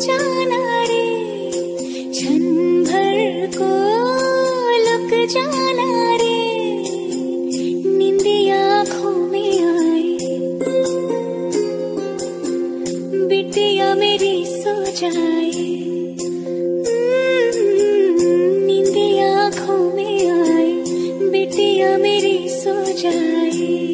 जाना रे। क्षण भर को लुक जाना रे। नींदी आँखों में आए। बिटिया मेरी सो जाए। हम्म, नींदे आँखों में आए। बिटिया मेरी सो जाए।